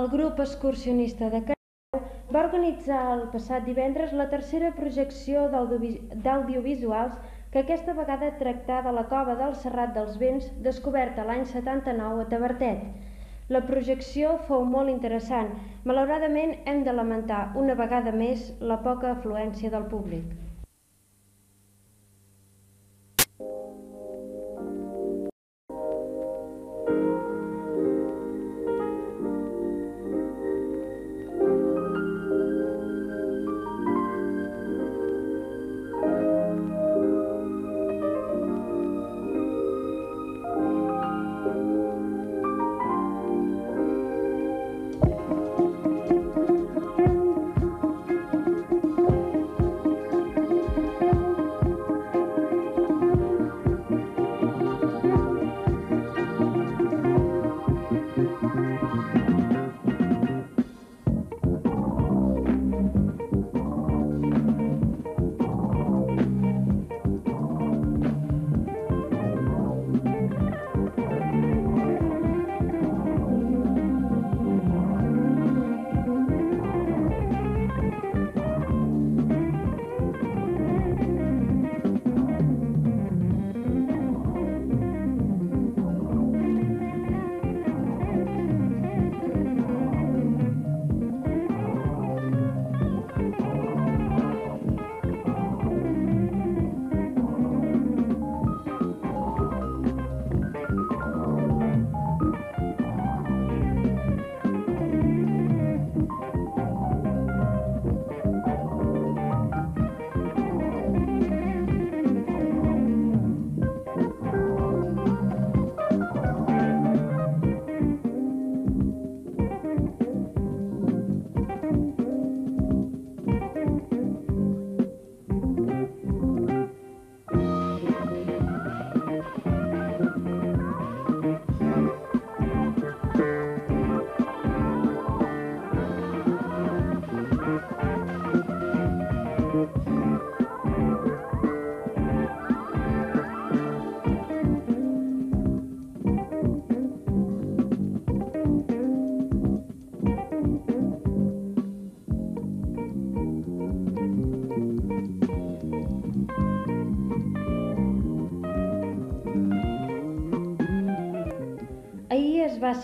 El grup excursionista de Carau va organitzar el passat divendres la tercera projecció d'audiovisuals que aquesta vegada tractà de la cova del Serrat dels Vents descoberta l'any 79 a Tavertet. La projecció fou molt interessant. Malauradament hem de lamentar una vegada més la poca afluència del públic.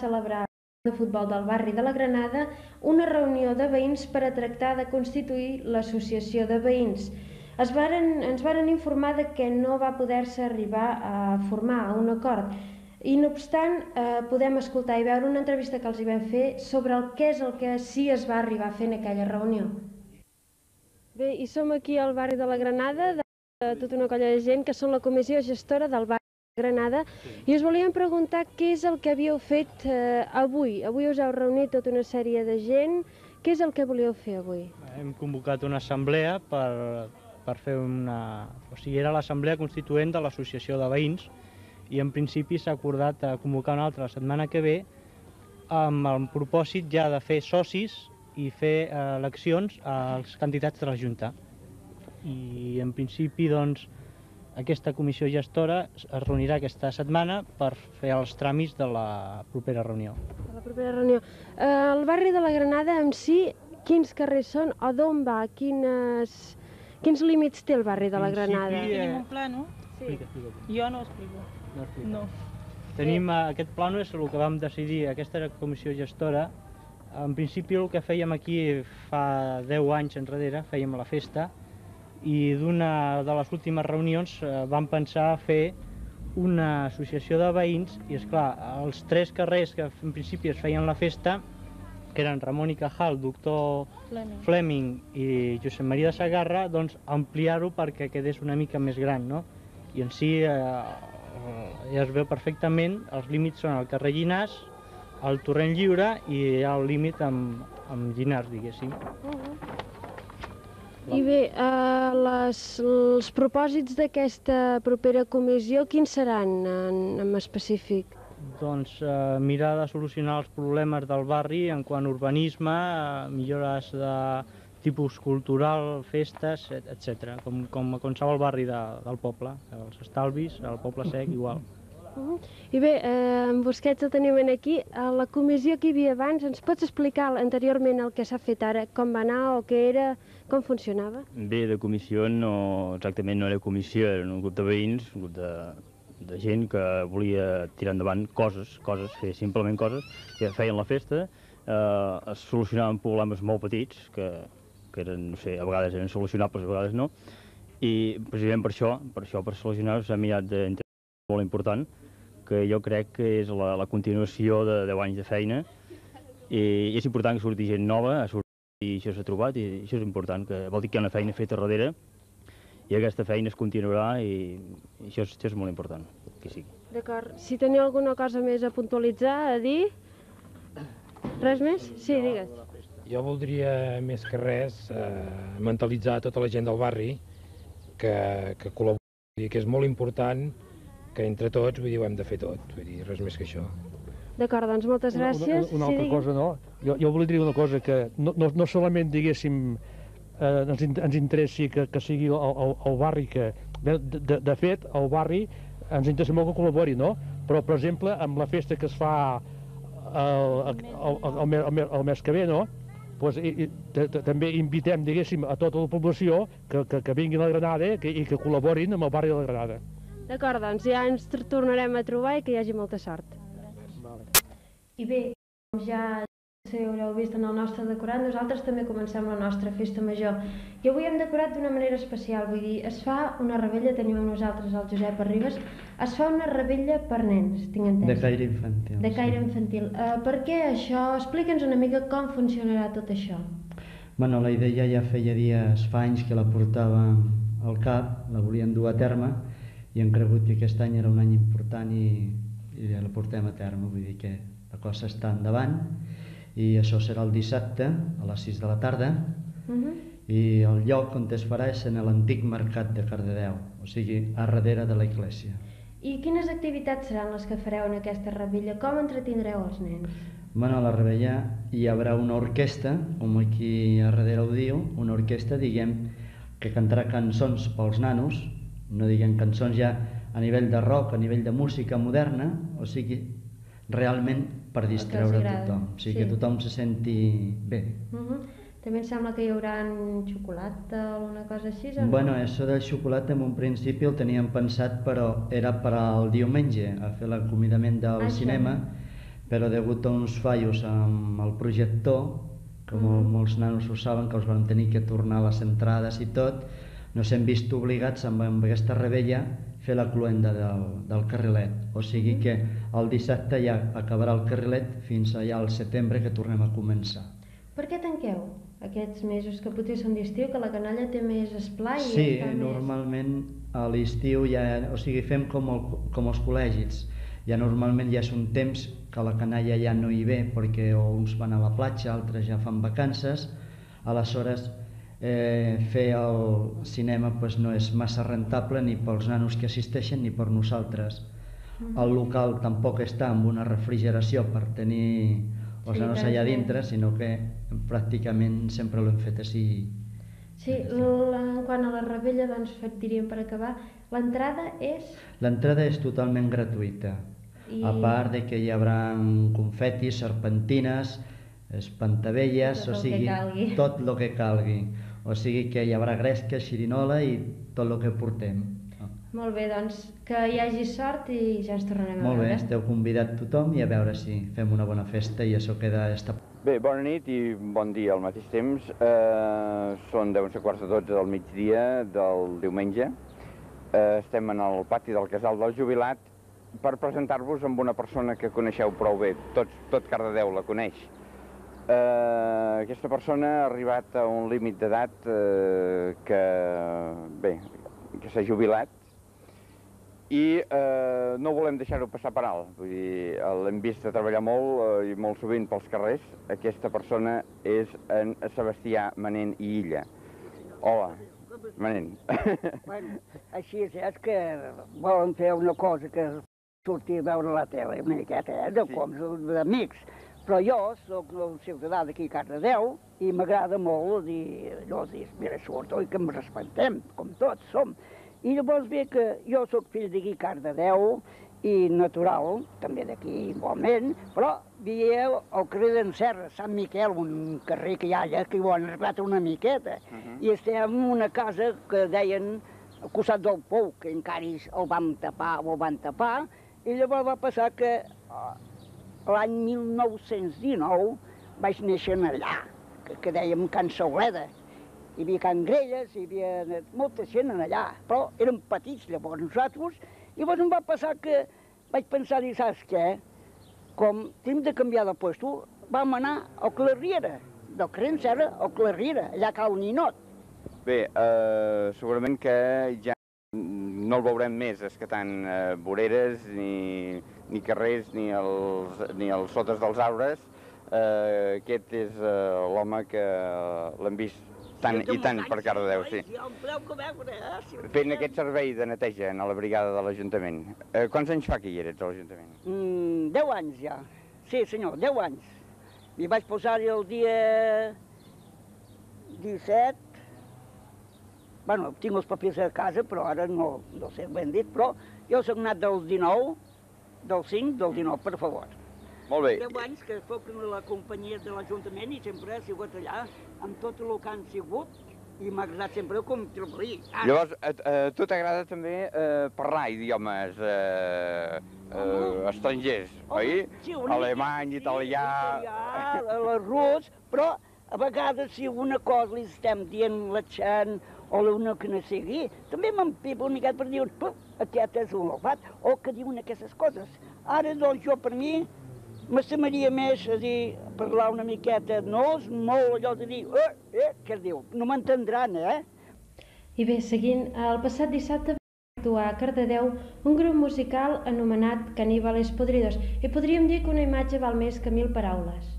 Celebrar de futbol del barri de la Granada una reunió de veïns per a tractar de constituir l'associació de veïns. Es varen, ens varen informar de que no va poder-se arribar a formar un acord i no obstant eh, podem escoltar i veure una entrevista que els hi vam fer sobre el què és el que sí es va arribar a fer en aquella reunió. Bé, i som aquí al barri de la Granada, de tota una colla de gent que són la comissió gestora del barri Granada i us volíem preguntar què és el que havíeu fet eh, avui. Avui us heu reunit tota una sèrie de gent. Què és el que volíeu fer avui? Hem convocat una assemblea per, per fer una... O sigui, era l'assemblea constituent de l'associació de veïns i en principi s'ha acordat a convocar una altra la setmana que ve amb el propòsit ja de fer socis i fer eh, eleccions als candidats de la Junta. I en principi, doncs, aquesta comissió gestora es reunirà aquesta setmana per fer els tràmits de la propera reunió. De la propera reunió. Eh, el barri de la Granada en si, quins carrers són o d'on va? Quines, quins límits té el barri de la Granada? Eh... Tenim un plano? Sí. Explica, explica. Jo no explico. No, explica. No. Tenim eh, aquest plano, és el que vam decidir, aquesta comissió gestora. En principi el que fèiem aquí fa 10 anys enrere, fèiem la festa, i d'una de les últimes reunions eh, vam pensar fer una associació de veïns i és clar, els tres carrers que en principi es feien la festa que eren Ramon i Cajal, doctor Fleming. Fleming i Josep Maria de Sagarra, doncs ampliar-ho perquè quedés una mica més gran, no? I en si eh, ja es veu perfectament, els límits són el carrer Llinàs, el Torrent Lliure i el límit amb, amb Llinàs, diguéssim. Uh -huh. I bé, eh, les, els propòsits d'aquesta propera comissió, quins seran en, en específic? Doncs eh, mirar de solucionar els problemes del barri en quant a urbanisme, eh, millores de tipus cultural, festes, etc. Com, com a qualsevol barri de, del poble, els estalvis, el poble sec, igual. Uh -huh. I bé, eh, en Busquets el tenim aquí. A la comissió que hi havia abans, ens pots explicar anteriorment el que s'ha fet ara, com va anar o què era, com funcionava? Bé, de comissió no, exactament no era comissió, era un grup de veïns, un grup de, de gent que volia tirar endavant coses, coses, fer simplement coses, que feien la festa, eh, es solucionaven problemes molt petits, que, que eren, no sé, a vegades eren solucionables, a vegades no, i precisament per això, per això, per solucionar-ho, s'ha mirat d'intentar molt important, que jo crec que és la, la continuació de 10 anys de feina i, i és important que surti gent nova, a sortir, i això s'ha trobat i això és important, que vol dir que hi ha una feina feta darrere i aquesta feina es continuarà i, això, és, això és molt important que sigui. D'acord. Si teniu alguna cosa més a puntualitzar, a dir... Res més? Sí, digues. Jo voldria, més que res, eh, mentalitzar tota la gent del barri que, que col·labori, que és molt important que entre tots, vull dir, ho hem de fer tot, vull dir, res més que això. D'acord, doncs moltes gràcies. Una, una, una altra sí, cosa, no? Jo, jo volia dir una cosa, que no, no, no solament, diguéssim, eh, ens, ens interessi que, que sigui el, el, el barri que... De, de, de fet, el barri ens interessa molt que col·labori, no? Però, per exemple, amb la festa que es fa el, el, el, el, el, el mes que ve, no? Pues, i, i, també invitem, diguéssim, a tota la població que, que, que vinguin a la Granada que, i que col·laborin amb el barri de la Granada. D'acord, doncs ja ens tornarem a trobar i que hi hagi molta sort. I bé, com ja si haureu vist en el nostre decorat, nosaltres també comencem la nostra festa major. I avui hem decorat d'una manera especial, vull dir, es fa una rebella, tenim amb nosaltres el Josep Arribas, es fa una rebella per nens, tinc entès. De caire infantil. De caire sí. infantil. Uh, per què això? Explica'ns una mica com funcionarà tot això. Bueno, la idea ja feia dies, fa anys que la portava al cap, la volien dur a terme, i hem cregut que aquest any era un any important i, i ja la portem a terme, vull dir que la cosa està endavant i això serà el dissabte a les 6 de la tarda uh -huh. i el lloc on es farà és en l'antic mercat de Cardedeu, o sigui, a darrere de la iglesia. I quines activitats seran les que fareu en aquesta rebella? Com entretindreu els nens? Bueno, a la rebella hi haurà una orquestra, com aquí a darrere ho diu, una orquestra, diguem, que cantarà cançons pels nanos, no diguem cançons ja a nivell de rock, a nivell de música moderna, o sigui, realment per distreure tothom, o sigui sí. que tothom se senti bé. Uh -huh. També em sembla que hi haurà xocolata o una cosa així, o no? Bueno, això del xocolata en un principi el teníem pensat, però era per al diumenge, a fer l'acomiadament del ah, cinema, però degut a uns fallos amb el projector, com uh -huh. molts nanos ho saben, que els van tenir que tornar les entrades i tot, nos hem vist obligats amb, amb aquesta rebella fer la cluenda del, del carrilet. O sigui que el dissabte ja acabarà el carrilet fins allà al setembre que tornem a començar. Per què tanqueu aquests mesos que potser són d'estiu, que la canalla té més esplai? Sí, normalment a l'estiu ja, o sigui, fem com, el, com els col·legis. Ja normalment ja és un temps que la canalla ja no hi ve perquè uns van a la platja, altres ja fan vacances, aleshores eh, fer el cinema pues, no és massa rentable ni pels nanos que assisteixen ni per nosaltres. Mm. El local tampoc està amb una refrigeració per tenir els sí, nanos allà dintre, sinó que pràcticament sempre l'hem fet així. Sí, quan a la rebella, doncs, diríem per acabar, l'entrada és... L'entrada és totalment gratuïta. I... A part de que hi haurà confetis, serpentines, espantavelles, o sigui, tot el que calgui. O sigui que hi haurà gresca, xirinola i tot el que portem. Molt bé, doncs que hi hagi sort i ja ens tornarem a veure. Molt bé, esteu convidat tothom i a veure si fem una bona festa i això queda... Esta... Bé, bona nit i bon dia al mateix temps. Eh, són deuen ser quarts de 12 del migdia del diumenge. Eh, estem en el pati del casal del jubilat per presentar-vos amb una persona que coneixeu prou bé. Tots, tot Cardedeu la coneix Eh, aquesta persona ha arribat a un límit d'edat eh, que, bé, que s'ha jubilat i eh, no volem deixar-ho passar per alt. Vull dir, l'hem vist a treballar molt eh, i molt sovint pels carrers. Aquesta persona és en Sebastià Manent i Illa. Hola, Manent. Bueno, així és, és que volen fer una cosa que sortir a veure la tele una miqueta, eh, de sí. com d'amics. Però jo sóc un ciutadà d'aquí a Cardedeu i m'agrada molt dir allò dir, mira, sobretot que ens respectem, com tots som. I llavors ve que jo sóc fill d'aquí a Cardedeu i natural, també d'aquí igualment, però vivia al carrer d'en Serra, Sant Miquel, un carrer que hi ha allà, que hi ho han arreglat una miqueta, uh -huh. i estem en una casa que deien al costat del pou, que encara el vam tapar, o el van tapar, i llavors va passar que eh, l'any 1919 vaig néixer allà, que, que dèiem Can Sauleda. Hi havia Can Grelles, hi havia molta gent allà, però érem petits llavors nosaltres, i llavors em va passar que vaig pensar, dir, saps què? Com hem de canviar de puesto, vam anar al Clarriera, del carrer Serra al Clarriera, allà a Cal Ninot. Bé, eh, segurament que ja no el veurem més escatant eh, voreres, ni, ni carrers, ni els, ni els sotes dels arbres. Eh, aquest és eh, l'home que l'hem vist tant i tant per Cardedeu, sí. Fent aquest servei de neteja a la brigada de l'Ajuntament. Eh, quants anys fa que hi eres a l'Ajuntament? Mm, 10 anys ja. Sí, senyor, 10 anys. M'hi vaig posar el dia 17. Bueno, tinc els papers a casa, però ara no, no sé ben dit, però jo soc anat del 19, del 5, del 19, per favor. Molt bé. 10 anys que soc en la companyia de l'Ajuntament i sempre he sigut allà amb tot el que han sigut i m'ha agradat sempre contribuir. Ara, Llavors, a, a tu t'agrada també eh, parlar idiomes eh, eh, estrangers, oi? Sí, una Alemany, mica, italià... Sí, italià, la rus, però a vegades si una cosa li estem dient la Xan o una que no sigui, també m'empipa una miqueta per dir, "Puh, aquest és un malvat, o que diuen aquestes coses. Ara, doncs, jo per mi, m'estimaria més a dir, parlar una miqueta, no és molt allò de dir, eh, eh, què es diu? No m'entendran, eh? I bé, seguint, el passat dissabte va actuar a Cardedeu un grup musical anomenat Caníbales Podridos i podríem dir que una imatge val més que mil paraules.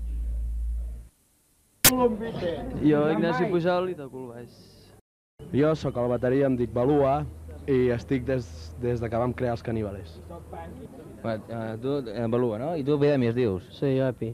Jo, Ignasi Pujol, i toco el baix. Jo sóc el bateria, em dic Balua i estic des, des de que vam crear els caníbales. Va, uh, tu, eh, Balua, no? I tu, Bidemi, es dius? Sí, jo, Epi.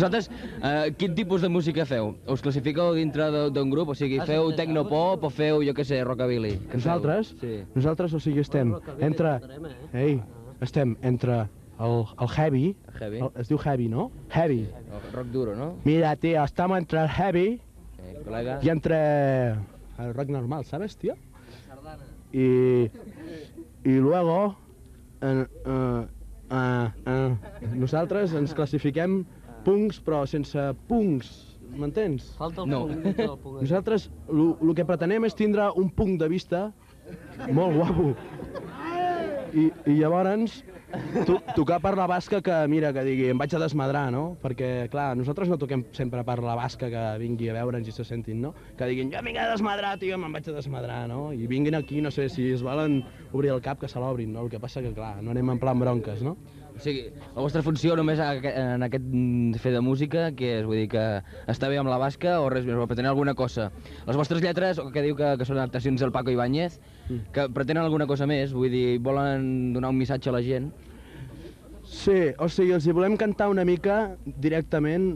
Vosaltres, eh, quin tipus de música feu? Us classifiqueu dintre de- d'un grup? O sigui, feu tecnopop o feu, jo què sé, rockabilly? Què feu? Nosaltres? Sí. Nosaltres, o sigui, estem entre... Ei, estem entre el, el heavy, Heavy. el, es diu heavy, no? Heavy. O Rock duro, no? Mira, tío, estamos entre el heavy Eh, col·lega? y entre el rock normal, ¿sabes, tío? Y, y luego en, eh, eh, eh, nosaltres ens classifiquem punks, però sense punks, m'entens? Falta el No. punt, el punt. Nosaltres el que pretenem és tindre un punt de vista molt guapo. I, i llavors to, tocar per la basca que, mira, que digui, em vaig a desmadrar, no? Perquè, clar, nosaltres no toquem sempre per la basca que vingui a veure'ns i se sentin, no? Que diguin, jo vinc a desmadrar, tio, me'n vaig a desmadrar, no? I vinguin aquí, no sé, si es volen obrir el cap, que se l'obrin, no? El que passa que, clar, no anem en plan bronques, no? O sigui, la vostra funció només en aquest mm, fer de música, que és, vull dir, que està bé amb la basca o res més, o pretenen alguna cosa. Les vostres lletres, o que diu que, que són adaptacions del Paco Ibáñez, que pretenen alguna cosa més, vull dir, volen donar un missatge a la gent. Sí, o sigui, els hi volem cantar una mica directament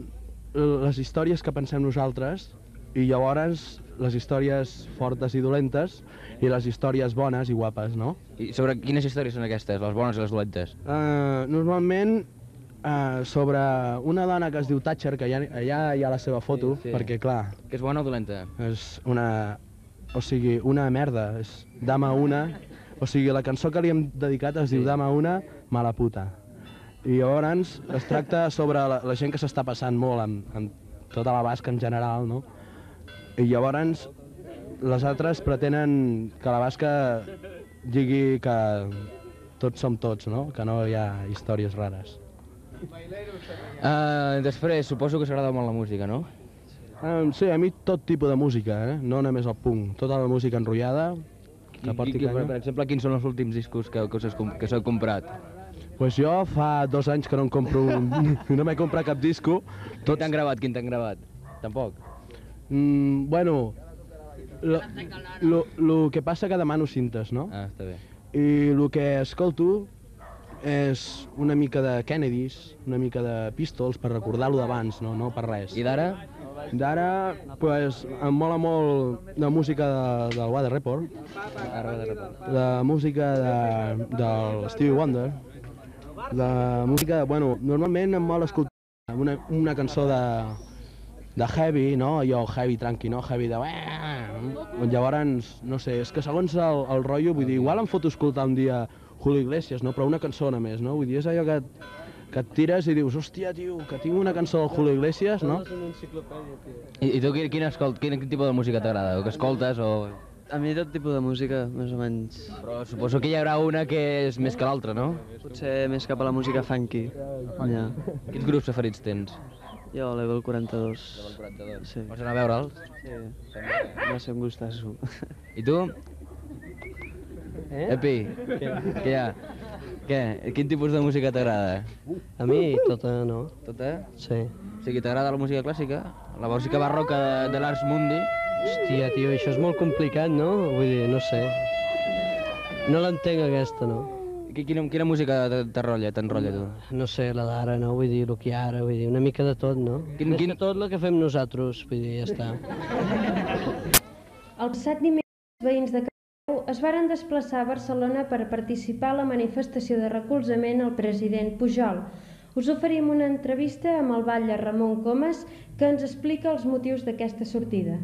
les històries que pensem nosaltres i llavors les històries fortes i dolentes i les històries bones i guapes, no? I sobre quines històries són aquestes, les bones i les dolentes? Uh, normalment uh, sobre una dona que es diu Thatcher, que ja, allà hi ha la seva foto, Sí, sí. perquè clar... Que és bona o dolenta? És una... O sigui, una merda, és dama una... O sigui, la cançó que li hem dedicat es diu Dama una, mala puta. I llavors es tracta sobre la, la gent que s'està passant molt amb, amb tota la basca en general, no? I llavors les altres pretenen que la basca digui que tots som tots, no? Que no hi ha històries rares. Uh, després, suposo que s'agrada molt la música, no? Um, sí, a mi tot tipus de música, eh? no només el punk, tota la música enrotllada, que porti I, i, per, exemple, quins són els últims discos que, que, us, que s'heu comprat? Pues jo fa dos anys que no em compro un... no m'he comprat cap disco. Tot t'han gravat? Quin t'han gravat? Tampoc? Mm, bueno, lo, lo, lo que passa que demano cintes, no? Ah, està bé. I el que escolto és una mica de Kennedys, una mica de Pistols, per recordar-lo d'abans, no? no per res. I d'ara? D'ara, pues, em mola molt la música de, del Weather Report, report. la música de, del Stevie Wonder, la música, bueno, normalment em mola escoltar una, una cançó de, de heavy, no? Allò heavy tranqui, no? Heavy de... Llavors, no sé, és que segons el, el rotllo, vull dir, igual em foto escoltar un dia Julio Iglesias, no? Però una cançó només, no? Vull dir, és allò que, que et tires i dius, hòstia, tio, que tinc una cançó del Julio Iglesias, no? I, i tu quin, quin, escolt, quin, quin tipus de música t'agrada? O que escoltes o... A mi tot tipus de música, més o menys. Però suposo que hi haurà una que és més que l'altra, no? Potser més cap a la música funky. Ja. Quins grups preferits tens? Jo, Level 42. Level 42. Sí. Vols anar a veure'ls? Sí. Va ser un gustasso. I tu? Eh? Epi, Què? què hi ha? Què? Quin tipus de música t'agrada? A mi, tota, no. Tota? Sí. O sigui, t'agrada la música clàssica? La música barroca de, de l'Ars Mundi? Hòstia, tio, això és molt complicat, no? Vull dir, no sé. No l'entenc aquesta, no? Qui- Quina, quina música t'enrotlla, t'enrotlla tu? No sé, la d'ara, no? Vull dir, el que hi ha ara, vull dir, una mica de tot, no? Quin- Més quin- que tot el que fem nosaltres, vull dir, ja està. El passat dimecres, els veïns de Cardeu es varen desplaçar a Barcelona per participar a la manifestació de recolzament al president Pujol. Us oferim una entrevista amb el batlle Ramon Comas que ens explica els motius d'aquesta sortida.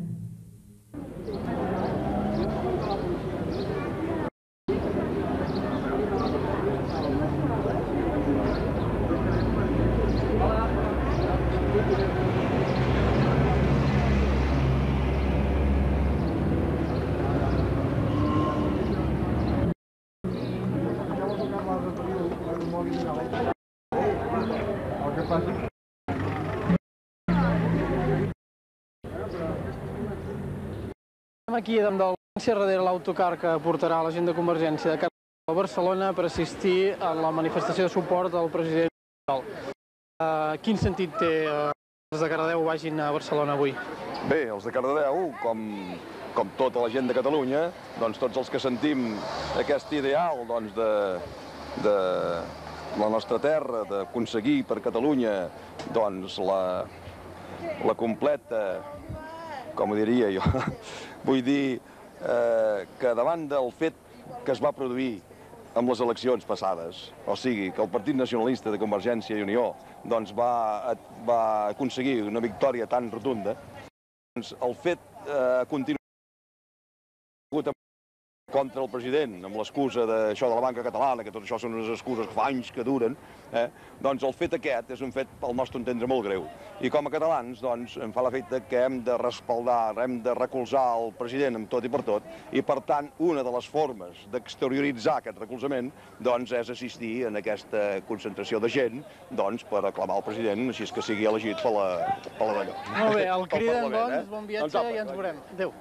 Aquí del València darrere l'autocar que portarà la gent de Convergència de Catalunya a Barcelona per assistir a la manifestació de suport al president. Uh, quin sentit té uh, els de Cardedeu vagin a Barcelona avui? Bé, els de Cardedeu, com, com tota la gent de Catalunya, doncs tots els que sentim aquest ideal doncs, de, de la nostra terra, d'aconseguir per Catalunya doncs, la, la completa, com ho diria jo, vull dir eh, que davant del fet que es va produir amb les eleccions passades, o sigui, que el Partit Nacionalista de Convergència i Unió doncs, va, va aconseguir una victòria tan rotunda, doncs el fet eh, continuar contra el president, amb l'excusa d'això de la banca catalana, que tot això són unes excuses que fa anys que duren, eh? doncs el fet aquest és un fet, al nostre entendre, molt greu. I com a catalans, doncs, em fa l'efecte que hem de respaldar, hem de recolzar el president amb tot i per tot, i per tant, una de les formes d'exterioritzar aquest recolzament, doncs, és assistir en aquesta concentració de gent, doncs, per aclamar el president, així que sigui elegit per la, per la d'allò. Molt bé, el criden, doncs, eh? bon viatge Doncs apa, i ens veurem. Adéu.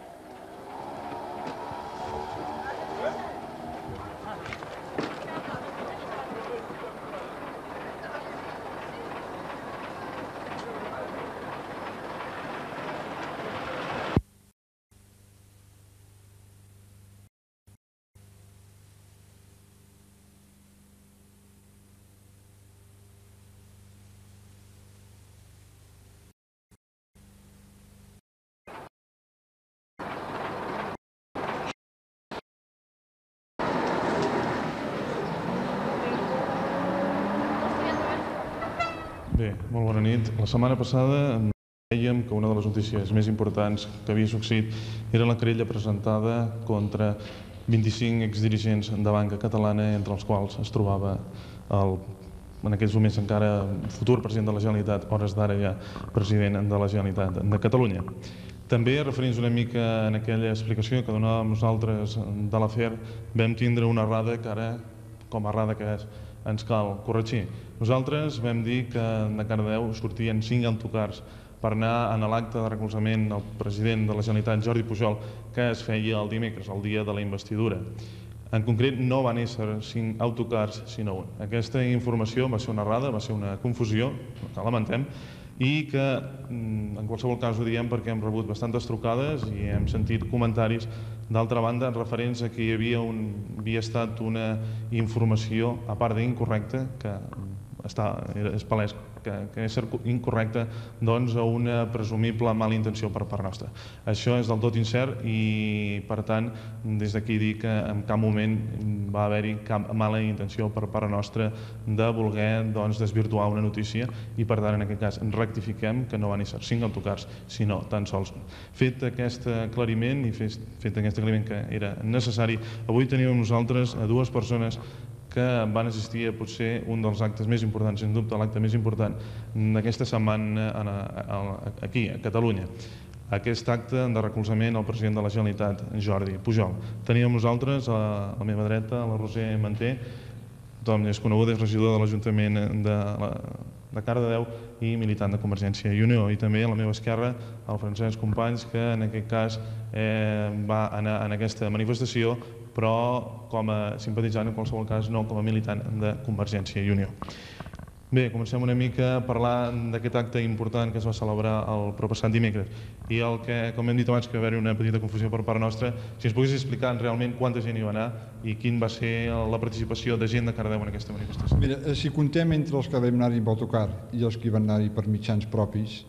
Bé, molt bona nit. La setmana passada dèiem que una de les notícies més importants que havia succeït era la querella presentada contra 25 exdirigents de banca catalana, entre els quals es trobava el, en aquells moments encara futur president de la Generalitat, hores d'ara ja president de la Generalitat de Catalunya. També, referint una mica en aquella explicació que donàvem nosaltres de l'afer, vam tindre una errada que ara, com a errada que és, ens cal corregir. Nosaltres vam dir que de Cardeu sortien cinc autocars per anar a l'acte de recolzament del president de la Generalitat, Jordi Pujol, que es feia el dimecres, el dia de la investidura. En concret, no van ésser cinc autocars, sinó un. Aquesta informació va ser una errada, va ser una confusió, que lamentem, i que mm, en qualsevol cas ho diem perquè hem rebut bastantes trucades i hem sentit comentaris. D'altra banda referents a que hi havia, un, havia estat una informació, a part d'incorrecta, que està, és palès que, que és incorrecte doncs, a una presumible mala intenció per part nostra. Això és del tot incert i, per tant, des d'aquí dic que en cap moment va haver-hi cap mala intenció per part nostra de voler doncs, desvirtuar una notícia i, per tant, en aquest cas, rectifiquem que no van ser cinc autocars, sinó tan sols. Fet aquest aclariment i fet, fet aquest aclariment que era necessari, avui tenim nosaltres a dues persones que van assistir a potser un dels actes més importants, sens dubte l'acte més important d'aquesta setmana aquí, a Catalunya. Aquest acte de recolzament al president de la Generalitat, Jordi Pujol. Teníem nosaltres a la meva dreta, la Roser Manté, tothom és coneguda, és regidor de l'Ajuntament de, la, de Cardedeu i militant de Convergència i Unió. I també a la meva esquerra el Francesc Companys, que en aquest cas eh, va anar en aquesta manifestació però com a simpatitzant en qualsevol cas, no com a militant de Convergència i Unió. Bé, comencem una mica a parlar d'aquest acte important que es va celebrar el propassat dimecres i el que, com hem dit abans, que va haver una petita confusió per part nostra, si ens pogués explicar realment quanta gent hi va anar i quin va ser la participació de gent de Cardeu en aquesta manifestació. Mira, eh, si contem entre els que vam anar-hi amb autocar i els que van anar-hi per mitjans propis,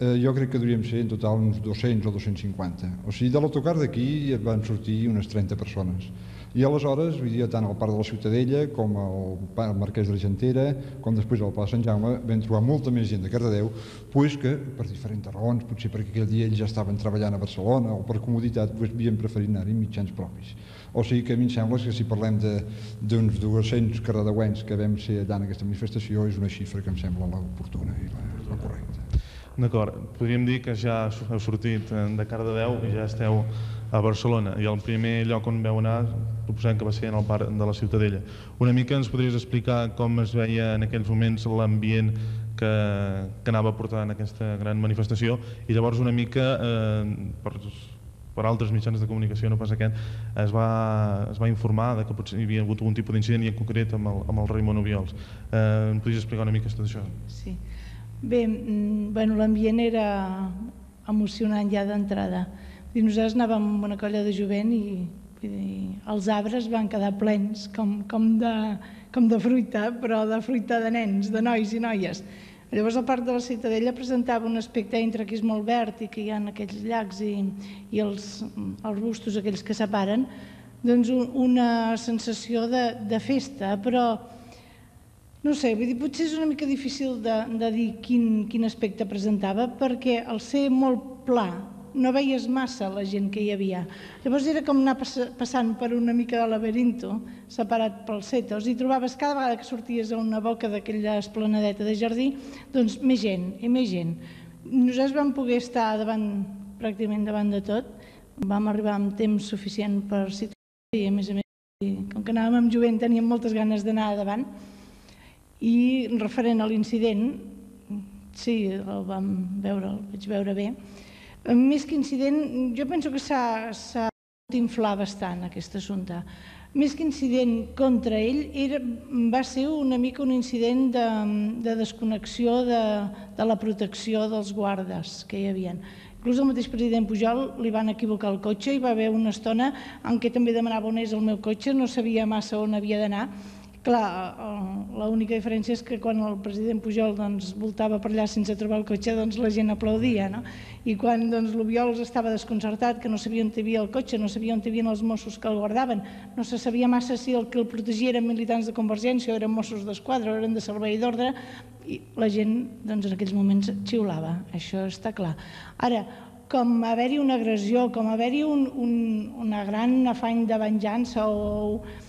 eh, jo crec que hauríem ser en total uns 200 o 250. O sigui, de l'autocar d'aquí van sortir unes 30 persones. I aleshores, vull dir, tant al Parc de la Ciutadella com al Marquès de la Gentera, com després al Pla de Sant Jaume, vam trobar molta més gent de Cardedeu, pues que, per diferents raons, potser perquè aquell dia ells ja estaven treballant a Barcelona o per comoditat, pues, havien preferit anar-hi mitjans propis. O sigui que a mi em sembla que si parlem d'uns 200 cardedeuencs que vam ser allà en aquesta manifestació és una xifra que em sembla l'oportuna i la, la correcta. D'acord, podríem dir que ja heu sortit eh, de Cardedeu i ja esteu a Barcelona i el primer lloc on veu anar suposem que va ser en el parc de la Ciutadella. Una mica ens podries explicar com es veia en aquells moments l'ambient que, que anava portant aquesta gran manifestació i llavors una mica eh, per, per altres mitjans de comunicació, no pas aquest, es va, es va informar de que potser hi havia hagut algun tipus d'incident i en concret amb el, amb el Raimon Obiols. Eh, em podries explicar una mica tot això? Sí. Bé, mm, bueno, l'ambient era emocionant ja d'entrada. Nosaltres anàvem amb una colla de jovent i dir, els arbres van quedar plens com, com, de, com de fruita, però de fruita de nens, de nois i noies. Llavors el Parc de la Ciutadella presentava un aspecte entre que és molt verd i que hi ha aquells llacs i, i els, els bustos aquells que separen, doncs una sensació de, de festa, però no sé, vull dir, potser és una mica difícil de, de dir quin, quin aspecte presentava, perquè al ser molt pla no veies massa la gent que hi havia. Llavors era com anar passant per una mica de laberinto, separat pels setos, i trobaves cada vegada que sorties a una boca d'aquella esplanadeta de jardí, doncs més gent i més gent. Nosaltres vam poder estar davant, pràcticament davant de tot, vam arribar amb temps suficient per situar i a més a més, com que anàvem amb jovent teníem moltes ganes d'anar davant, i referent a l'incident, sí, el vam veure, el vaig veure bé, més que incident, jo penso que s'ha d'inflar bastant aquest assumpte. Més que incident contra ell, era, va ser una mica un incident de, de desconnexió de, de la protecció dels guardes que hi havia. Inclús el mateix president Pujol li van equivocar el cotxe i va haver una estona en què també demanava on és el meu cotxe, no sabia massa on havia d'anar Clar, eh, l'única diferència és que quan el president Pujol doncs, voltava per allà sense trobar el cotxe, doncs la gent aplaudia, no? I quan doncs, l'Obiols estava desconcertat, que no sabia on havia el cotxe, no sabia on havia els Mossos que el guardaven, no se sabia massa si el que el protegia eren militants de Convergència o eren Mossos d'Esquadra o eren de servei d'ordre, i la gent doncs, en aquells moments xiulava, això està clar. Ara, com haver-hi una agressió, com haver-hi un, un, una gran afany de venjança o Mm,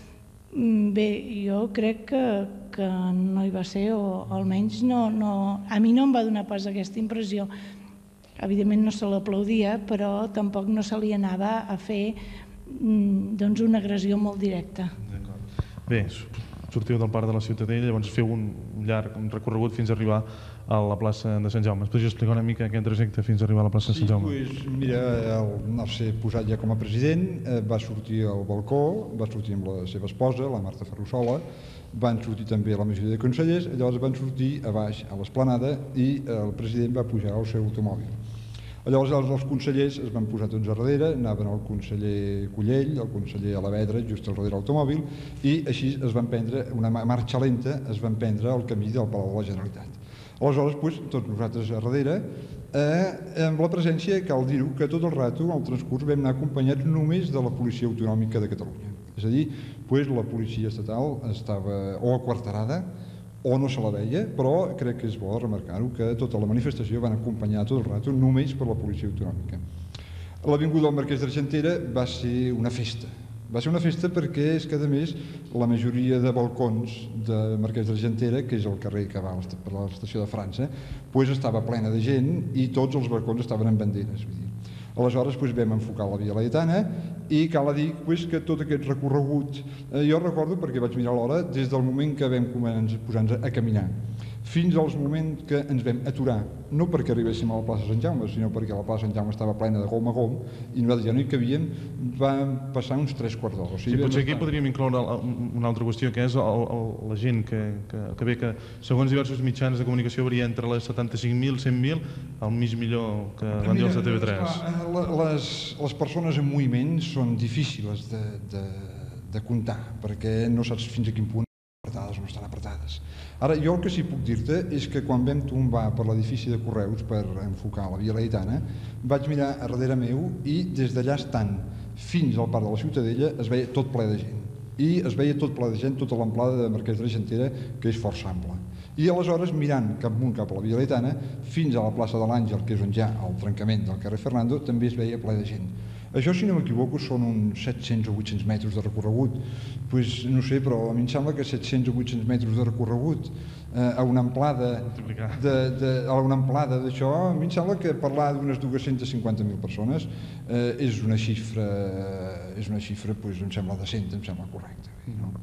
Bé, jo crec que, que no hi va ser, o almenys no, no, a mi no em va donar pas aquesta impressió. Evidentment no se l'aplaudia, però tampoc no se li anava a fer mm, doncs, una agressió molt directa. Bé, sortiu del parc de la Ciutadella, llavors feu un llarg recorregut fins a arribar a la plaça de Sant Jaume. Es podria explicar una mica aquest trajecte fins a arribar a la plaça de Sant Jaume? Pues, mira, el Narcé posat ja com a president eh, va sortir al balcó, va sortir amb la seva esposa, la Marta Ferrusola, van sortir també la majoria de consellers, llavors van sortir a baix a l'esplanada i el president va pujar al seu automòbil. Llavors els, els consellers es van posar tots a darrere, anaven el conseller Cullell, el conseller Alavedra, just al darrere l'automòbil, i així es van prendre, una marxa lenta, es van prendre el camí del Palau de la Generalitat. Aleshores, doncs, tots nosaltres a darrere, eh, amb la presència, cal dir-ho, que tot el rato, al transcurs, vam anar acompanyats només de la Policia Autonòmica de Catalunya. És a dir, doncs, la policia estatal estava o aquarterada o no se la veia, però crec que és bo remarcar-ho que tota la manifestació van acompanyar tot el rato només per la Policia Autonòmica. L'avinguda del Marquès d'Argentera va ser una festa, va ser una festa perquè és que, a més, la majoria de balcons de Marquès d'Argentera, que és el carrer que va per l'estació de França, pues estava plena de gent i tots els balcons estaven amb banderes. Vull dir. Aleshores pues, vam enfocar la Via Laietana i cal dir pues, que tot aquest recorregut, eh, jo recordo perquè vaig mirar l'hora, des del moment que vam començar a posar-nos a caminar, fins al moment que ens vam aturar, no perquè arribéssim a la plaça Sant Jaume, sinó perquè la plaça Sant Jaume estava plena de gom a gom i nosaltres ja no hi cabíem, van passar uns tres quarts d'hora. O sigui, sí, potser aquí podríem incloure una altra qüestió, que és el, el, la gent que, que, que ve que, segons diversos mitjans de comunicació, varia entre les 75.000 100.000, el mig millor que van dir els de TV3. Esclar, les, les persones en moviment són difícils de, de, de comptar, perquè no saps fins a quin punt apretades o no estan apretades. Ara, jo el que sí puc dir-te és que quan vam tombar per l'edifici de Correus per enfocar la Via Laetana, vaig mirar a darrere meu i des d'allà estant fins al parc de la Ciutadella es veia tot ple de gent. I es veia tot ple de gent, tota l'amplada de Marquès de Gentera, que és força ampla. I aleshores, mirant cap amunt cap a la Via Laetana, fins a la plaça de l'Àngel, que és on hi ha el trencament del carrer Fernando, també es veia ple de gent. Això, si no m'equivoco, són uns 700 o 800 metres de recorregut. pues, no sé, però a mi em sembla que 700 o 800 metres de recorregut eh, a una amplada de, de, a una amplada d'això, a mi em sembla que parlar d'unes 250.000 persones eh, és una xifra, és una xifra, pues, em sembla decent, em sembla correcta. No?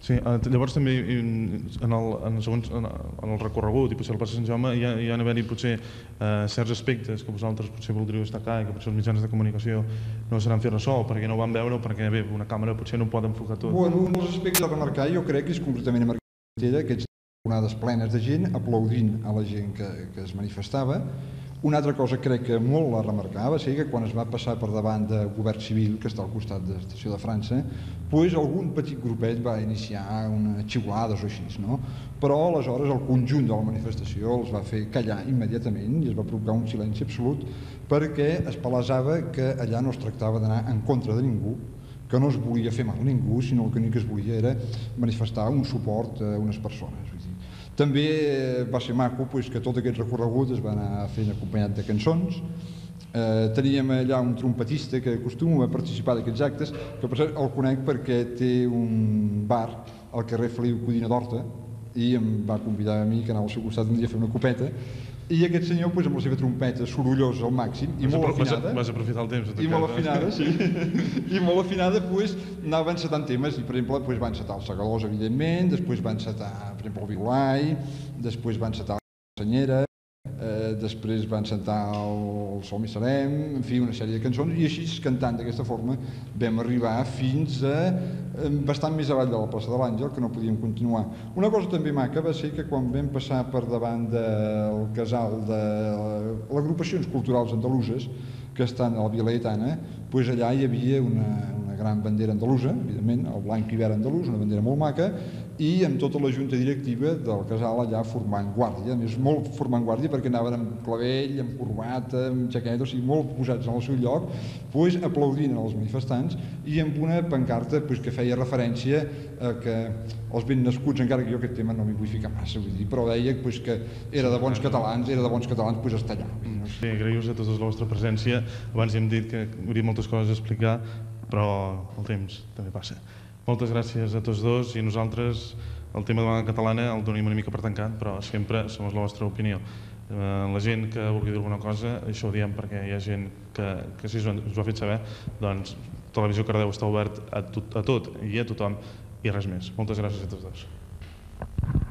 Sí, eh, llavors també en el, en, segons, en, el recorregut i potser al Passeig Sant Jaume hi ha, hi ha haver-hi potser eh, certs aspectes que vosaltres potser voldríeu destacar i que potser els mitjans de comunicació no seran fer ressò perquè no ho van veure o perquè bé, una càmera potser no pot enfocar tot. Bueno, un dels aspectes a remarcar jo crec que és concretament a Marquès aquests onades plenes de gent aplaudint a la gent que, que es manifestava una altra cosa crec que molt la remarcava va ser que quan es va passar per davant de govern civil, que està al costat de l'estació de França, pues algun petit grupet va iniciar una xiulades o així, no? Però aleshores el conjunt de la manifestació els va fer callar immediatament i es va provocar un silenci absolut perquè es palesava que allà no es tractava d'anar en contra de ningú, que no es volia fer mal a ningú, sinó que l'únic que es volia era manifestar un suport a unes persones. També eh, va ser maco pues, que tot aquest recorregut es va anar fent acompanyat de cançons. Eh, teníem allà un trompetista que acostuma a participar d'aquests actes, que per cert el conec perquè té un bar al carrer Feliu Codina d'Horta i em va convidar a mi que anava al seu costat un dia a fer una copeta i aquest senyor pues, amb la seva trompeta sorollosa al màxim i molt afinada vas, vas aprofitar el temps i molt afinada, sí. I molt afinada pues, anava encetant temes. I per exemple pues, va encetar el Segalós evidentment després va encetar per exemple el Vilai després va encetar la Senyera eh, després van sentar el, Som i Serem, en fi, una sèrie de cançons, i així, cantant d'aquesta forma, vam arribar fins a eh, bastant més avall de la plaça de l'Àngel, que no podíem continuar. Una cosa també maca va ser que quan vam passar per davant del casal de les agrupacions culturals andaluses, que estan a la Vila Etana, doncs allà hi havia una, una gran bandera andalusa, evidentment, el blanc i verd andalús, una bandera molt maca, i amb tota la junta directiva del casal allà formant guàrdia, a més molt formant guàrdia perquè anaven amb clavell, amb corbata, amb jaqueta, o sigui, molt posats en el seu lloc, pues, aplaudint els manifestants i amb una pancarta pues, que feia referència a que els ben nascuts, encara que jo aquest tema no m'hi vull ficar massa, vull dir, però deia pues, que era de bons catalans, era de bons catalans, pues, estar allà. Sí, agraïu-vos a tots la vostra presència. Abans hem dit que hi hauria moltes coses a explicar, però el temps també passa. Moltes gràcies a tots dos i nosaltres el tema de la catalana el donem una mica per tancat, però sempre som la vostra opinió. Eh, la gent que vulgui dir alguna cosa, això ho diem perquè hi ha gent que, que si ens ho ha fet saber, doncs Televisió Cardeu està obert a tot, a tot i a tothom i res més. Moltes gràcies a tots dos.